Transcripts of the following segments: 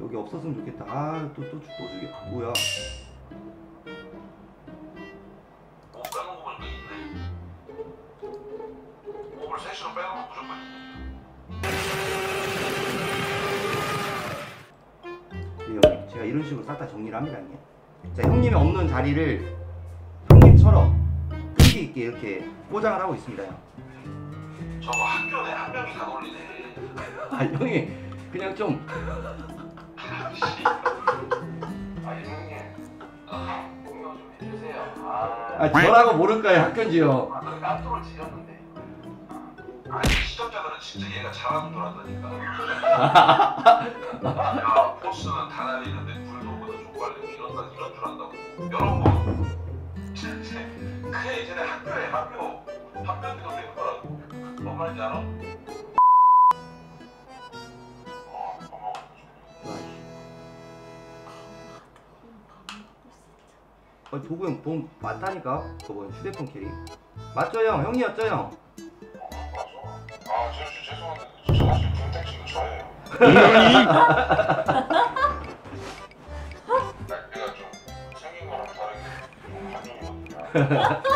여기 없었으면 좋겠다. 아, 또, 또, 또 주게. 뭐야. 오 빼먹은 거 있네. 무조건 있네. 네, 여기 제가 이런 식으로 싹 다 정리를 합니다, 형님. 자, 형님이 없는 자리를 있게 이렇게 포장을 하고 있습니다, 형. 저거 학교 내한 명이 다 걸리네. 아, 형이 그냥 좀. 아 형님, 아, 공명 좀 해주세요. 아, 아, 저라고 모를까요, 학교인지요. 아, 그 깜짝을 지렸는데. 아니 시청자들은 진짜 얘가 잘하는 줄 안다니까. 야 보스는 다 날리는데 불도 보다 족발리고 이런다 이런 줄 안다고. 여러분, 그게 이제 학교에 학교 학교한테 걸리는 거라고. 뭔 말인지 알아? 어. 아, 도구 형돈 많다니까? 저번 휴대폰 캐리. 맞죠, 형? 형이었죠, 형? 아, 저, 저 죄송한데 저 사실 군택지도 저예요. 대박.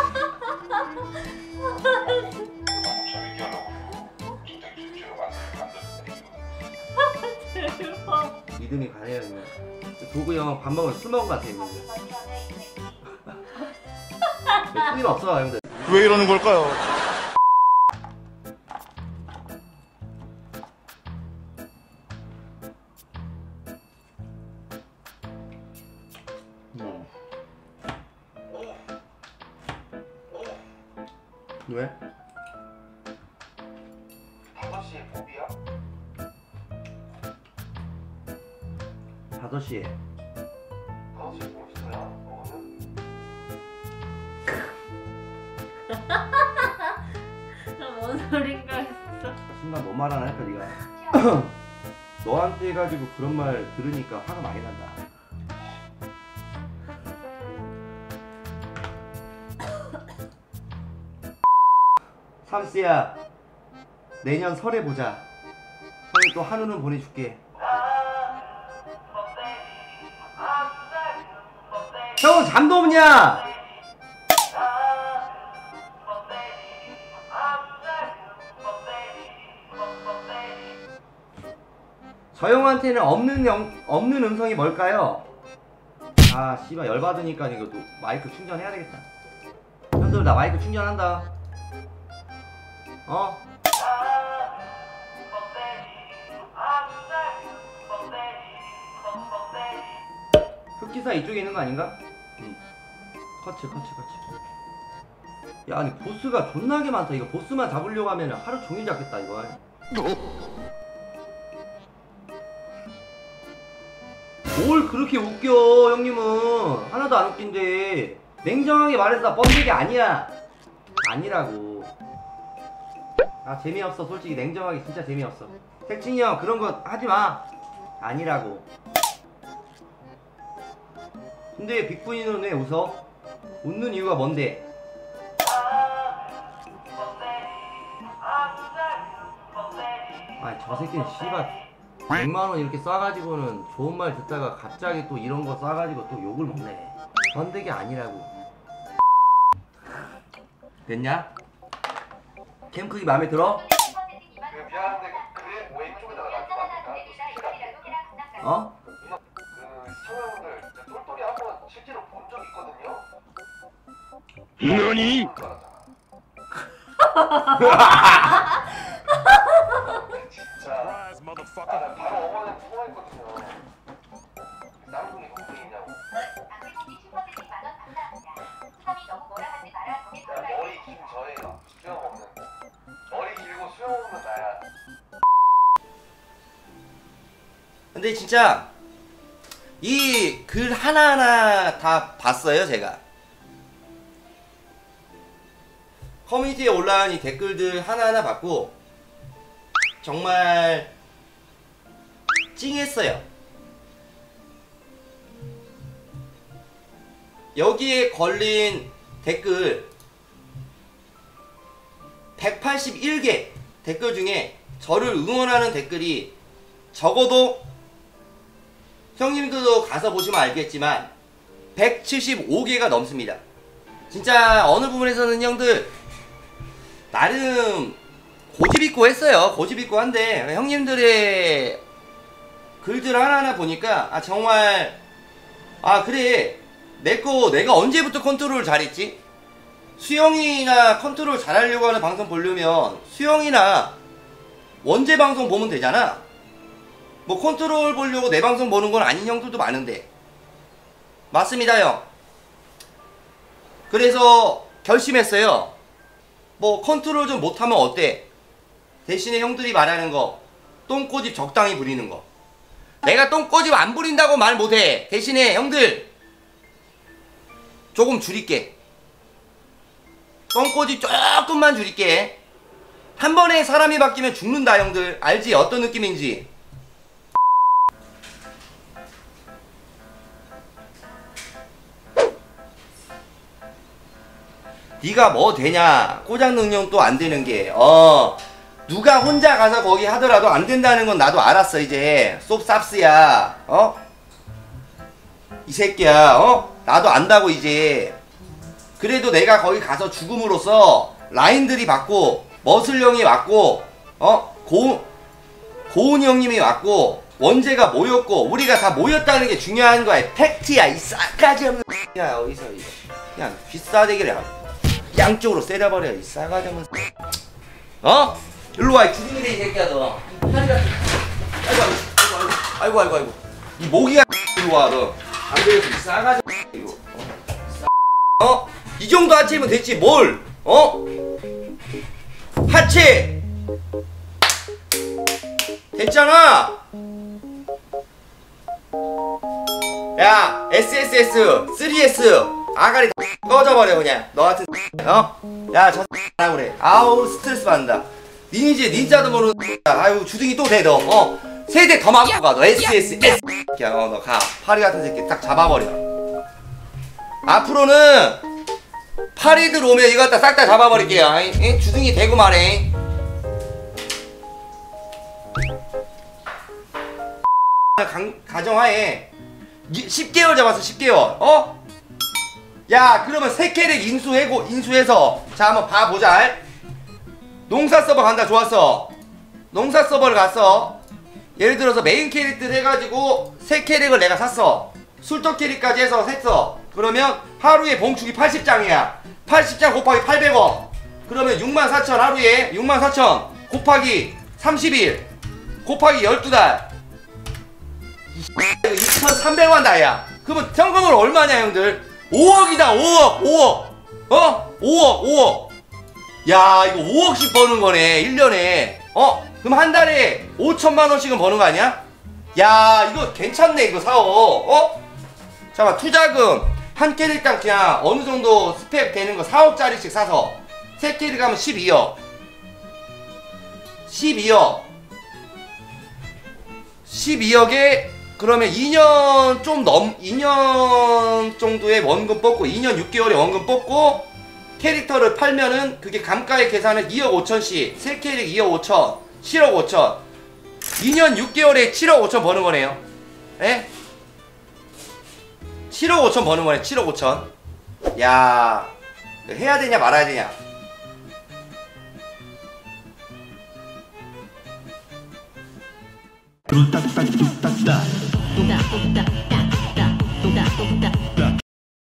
믿음이 가네요. 도구 형밥 먹으면 술 먹은 것 같아요, 형님. 틀림 없어, 형들. 왜 이러는 걸까요? 왜? 다섯 시에 봄이야? 5시에. 다섯 시에 봄 있어요? 오늘? 나뭔 소린가 했어. 순간 뭔 말 하나 할까, 니가. 너한테 해가지고 그런 말 들으니까 화가 많이 난다. 삼스야, 내년 설에 보자. 형이 또 한우는 보내줄게. 형은 잠도 없냐? 저 형한테는 없는 영, 없는 음성이 뭘까요? 아 씨발 열받으니까 이거 또 마이크 충전해야 되겠다 형들 나 마이크 충전한다 어? 흑기사 이쪽에 있는 거 아닌가? 응. 커츠 커츠 커츠 야 아니 보스가 존나게 많다. 이거 보스만 잡으려고 하면 하루 종일 잡겠다 이거 뭘 그렇게 웃겨 형님은? 하나도 안 웃긴데. 냉정하게 말해서 나 뻔데기 아니야. 아니라고 아 재미없어 솔직히 냉정하게 진짜 재미없어 색친이 형 그런 거 하지마 아니라고 근데 빅분이는 왜 웃어? 웃는 이유가 뭔데? 아니 저 새끼는 씨발 100만원 이렇게 쏴가지고는 좋은 말 듣다가 갑자기 또 이런 거 쏴가지고 또 욕을 먹네 번데기 아니라고 됐냐? 캠 크기 마음에 들어? 어? 너니? 근데 진짜 이 글 하나하나 다 봤어요 제가. 커뮤니티에 올라온 이 댓글들 하나하나 봤고 정말 찡했어요. 여기에 걸린 댓글 181개 댓글 중에 저를 응원하는 댓글이 적어도 형님들도 가서 보시면 알겠지만 175개가 넘습니다. 진짜 어느 부분에서는 형들 나름 고집 있고 했어요. 고집 있고 한데 형님들의 글들 하나하나 보니까 아 정말 아 그래 내 거 내가 언제부터 컨트롤 잘했지? 수영이나 컨트롤 잘하려고 하는 방송 보려면 수영이나 원제 방송 보면 되잖아. 뭐 컨트롤 보려고 내 방송 보는 건 아닌 형들도 많은데 맞습니다 형. 그래서 결심했어요. 뭐 컨트롤 좀 못하면 어때? 대신에 형들이 말하는 거 똥고집 적당히 부리는 거. 내가 똥고집 안 부린다고 말 못해. 대신에 형들 조금 줄일게. 똥꼬집 조금만 줄일게. 한 번에 사람이 바뀌면 죽는다 형들. 알지? 어떤 느낌인지. 네가 뭐 되냐? 꼬장 능력도 안 되는 게. 어. 누가 혼자 가서 거기 하더라도 안 된다는 건 나도 알았어 이제. 쏙쌉스야. 어? 이 새끼야. 어? 나도 안다고 이제. 그래도 내가 거기 가서 죽음으로써 라인들이 맞고 머슬 형이 왔고 어? 고 고은 형님이 왔고 원재가 모였고 우리가 다 모였다는 게 중요한 거야. 팩트야 이 싸가지 없는 야 어디서 이거 그냥 귓사대기를 양쪽으로 때려버려 이 싸가지 없는 어? 일로 와이 주둥이래 이 새끼야 너 아이고 아이고 아이고 아이고 아이고 이 모기가 일로 와너 안 되겠어 이 싸가지 이거 어? 어? 이 정도 하체면 됐지 뭘 어? 하체 됐잖아 야 SSS 3S 아가리 꺼져버려 그냥 너 같은 어? 야저 라 그래 아우 스트레스 받는다 니니지 닌자도 모르는 아유 주둥이 또 대너 어? 세대 더 맞고 가너 SS S 야 어, 너가 파리 같은 새끼 딱 잡아버려 앞으로는 파리들 오면 이거 갖다 싹 다 잡아버릴게요 이? 이? 주둥이 대고 말해 강, 가정하에 10개월 잡았어 10개월 어? 야 그러면 세 캐릭 인수해고 인수해서 자 한번 봐보자. 농사 서버 간다 좋았어. 농사 서버를 갔어. 예를 들어서 메인 캐릭들 해가지고 세 캐릭을 내가 샀어. 술떡 캐릭까지 해서 샀어. 그러면 하루에 봉축이 80장이야. 80장 곱하기 800원 그러면 64,000 하루에 64,000 곱하기 30일 곱하기 12달. 2,300만 다야. 그러면 현금을 얼마냐, 형들? 5억이다, 5억, 5억. 어? 5억, 5억. 야, 이거 5억씩 버는 거네, 1년에. 어? 그럼 한 달에 5천만 원씩은 버는 거 아니야? 야, 이거 괜찮네, 이거 사업. 어? 잠깐, 투자금. 한 캐릭당 그냥 어느 정도 스펙 되는 거 4억짜리씩 사서. 세 캐릭 하면 12억. 12억. 12억에 그러면 2년 좀 넘, 2년 정도의 원금 뽑고, 2년 6개월의 원금 뽑고, 캐릭터를 팔면은 그게 감가의 계산은 2억 5천씩, 세 캐릭 2억 5천, 7억 5천. 2년 6개월에 7억 5천 버는 거네요. 예? 7억 5천 버는 거네, 7억 5천. 야, 해야 되냐 말아야 되냐.